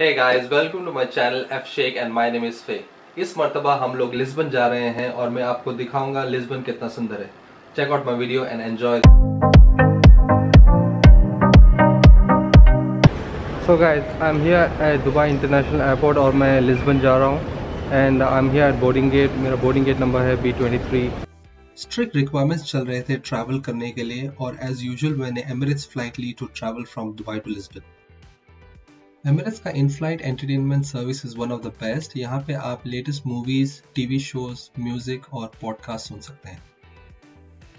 Hey guys, welcome to my channel F Sheikh and my name is Faye. इस मर्तबा हम लोग Lisbon जा रहे हैं और मैं आपको दिखाऊँगा लिस्बन कितना सुंदर है। Check out my video and enjoy so guys I am here at Dubai international airport और मैं लिस्बन जा रहा हूँ। And I am here at boarding gate मेरा बोर्डिंग गेट नंबर है B twenty three strict requirements चल रहे थे ट्रैवल करने के लिए और एज यूजुअल मैंने Emirates flight Lee to travel from Dubai to Lisbon Emirates का in flight entertainment service is one of the best यहाँ पे आप latest movies TV shows music और पॉडकास्ट सुन सकते हैं।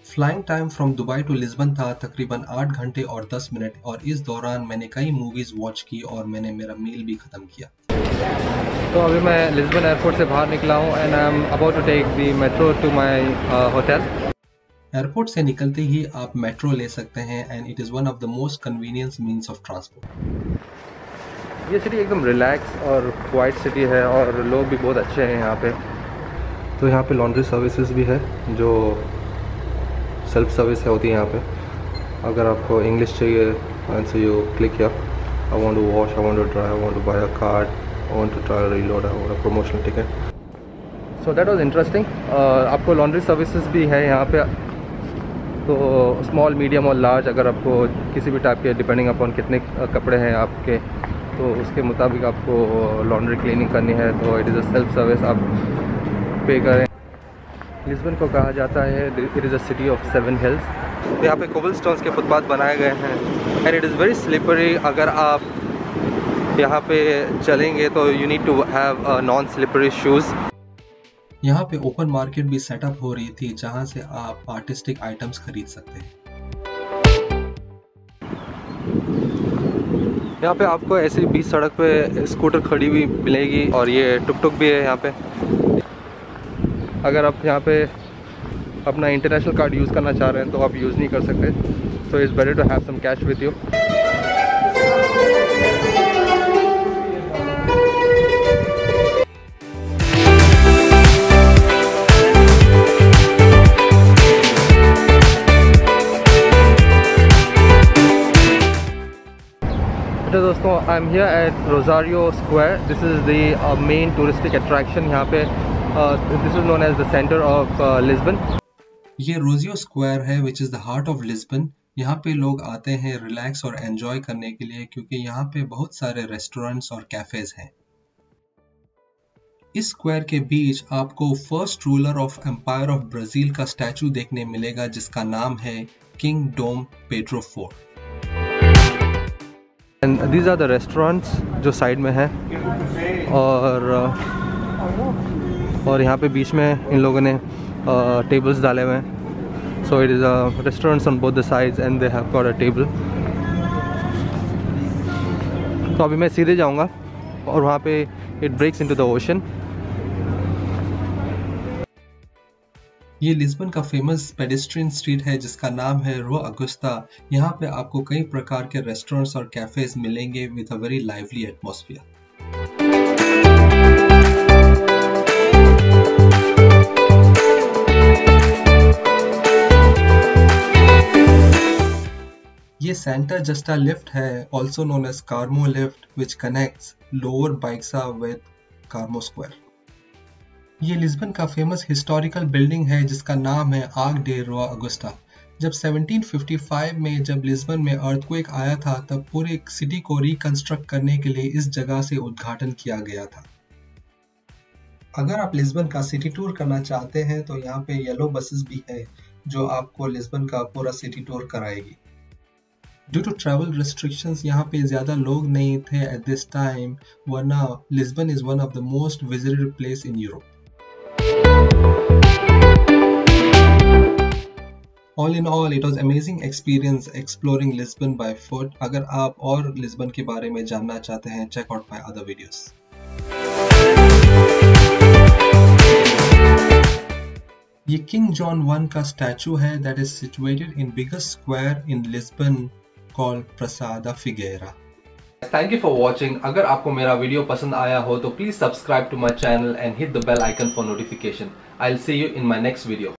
Flying time from Dubai to Lisbon था तकरीबन आठ घंटे और दस मिनट और इस दौरान मैंने कई मूवीज़ वॉच की और मैंने मेरा मील भी ख़त्म किया। तो अभी मैं लिस्बन एयरपोर्ट से बाहर निकला हूँ and I am about to take the metro to my hotel airport से निकलते ही आप मेट्रो ले सकते हैं and it is one of the most convenience means of transport ये सिटी एकदम रिलैक्स और वाइट सिटी है और लोग भी बहुत अच्छे हैं यहाँ पे। तो यहाँ पे लॉन्ड्री सर्विसेज़ भी है, जो सेल्फ सर्विस है होती है यहाँ पे। अगर आपको इंग्लिश चाहिए से यू क्लिक किया I want to wash I want to dry to buy a card I want to try reload I promotional ticket so that was interesting आपको लॉन्ड्री सर्विसेज़ भी है यहाँ पे। तो स्मॉल मीडियम और लार्ज अगर आपको किसी भी टाइप के डिपेंडिंग अपॉन कितने कपड़े हैं आपके तो उसके मुताबिक आपको लॉन्ड्री क्लीनिंग करनी है तो it is a self service आप पे करें। लिस्बन को कहा जाता है it is a city of seven hills तो यहाँ पे कोबल स्टोन्स के फुटपाथ बनाए गए हैं। And it is very slippery अगर आप यहाँ पे चलेंगे तो you need to have non slippery shoes यहाँ पे ओपन मार्केट भी सेटअप हो रही थी, जहाँ से आप आर्टिस्टिक आइटम्स खरीद सकते हैं। यहाँ पे आपको ऐसी बीच सड़क पे स्कूटर खड़ी हुई मिलेगी और ये टुक टुक भी है यहाँ पे। अगर आप यहाँ पे अपना इंटरनेशनल कार्ड यूज़ करना चाह रहे हैं तो आप यूज़ नहीं कर सकते। So is better to have some cash with you तो दोस्तों I am here at Rossio square this is the main touristic attraction यहाँ पे this is known as the centre of Lisbon ये रोजियो स्क्वायर है which is the heart of Lisbon यहाँ पे लोग आते हैं रिलैक्स और एंजॉय करने के लिए, क्योंकि यहाँ पे बहुत सारे रेस्टोरेंट्स और कैफ़ेज़ हैं। इस स्क्वायर के बीच आपको first ruler of empire of Brazil का स्टैचू देखने मिलेगा, जिसका नाम है King Dom Pedro fourth and these are the restaurants जो साइड में है। और और यहाँ पे बीच में इन लोगों ने टेबल्स डाले हुए हैं। So it is a restaurants on both the sides and they have got a table तो अभी मैं सीधे जाऊँगा और वहाँ पे it breaks into the ocean ये लिस्बन का फ़ेमस पेडिस्ट्रियन स्ट्रीट है, जिसका नाम है रो अगुस्ता यहाँ पे आपको कई प्रकार के रेस्टोरेंट्स और कैफेज मिलेंगे with a very lively atmosphere ये सेंटर जस्टा लिफ्ट है also known as Carmo lift which connects lower Baixa with Carmo square ये लिस्बन का फ़ेमस हिस्टोरिकल बिल्डिंग है, जिसका नाम है आग डे रोआ अगुस्टा जब 1755 में जब लिस्बन में अर्थक्वेक आया था, तब पूरे सिटी को रिकंस्ट्रक्ट करने के लिए इस जगह से उद्घाटन किया गया था। अगर आप लिस्बन का सिटी टूर करना चाहते हैं तो यहाँ पे येलो बसेस भी है, जो आपको लिस्बन का पूरा सिटी टूर कराएगी। ड्यू टू ट्रैवल रिस्ट्रिक्शंस यहाँ पे ज़्यादा लोग नहीं थे एट दिस टाइम वरना Lisbon is one of the most visited place in Europe all in all it was amazing experience exploring Lisbon by foot अगर आप और लिस्बन के बारे में जानना चाहते हैं check out my other videos ये किंग जॉन वन का स्टैचू है that is situated in biggest square in Lisbon call Praça da Figueira thank you for watching अगर आपको मेरा वीडियो पसंद आया हो तो please subscribe to my channel and hit the bell icon for notification I see you in my next video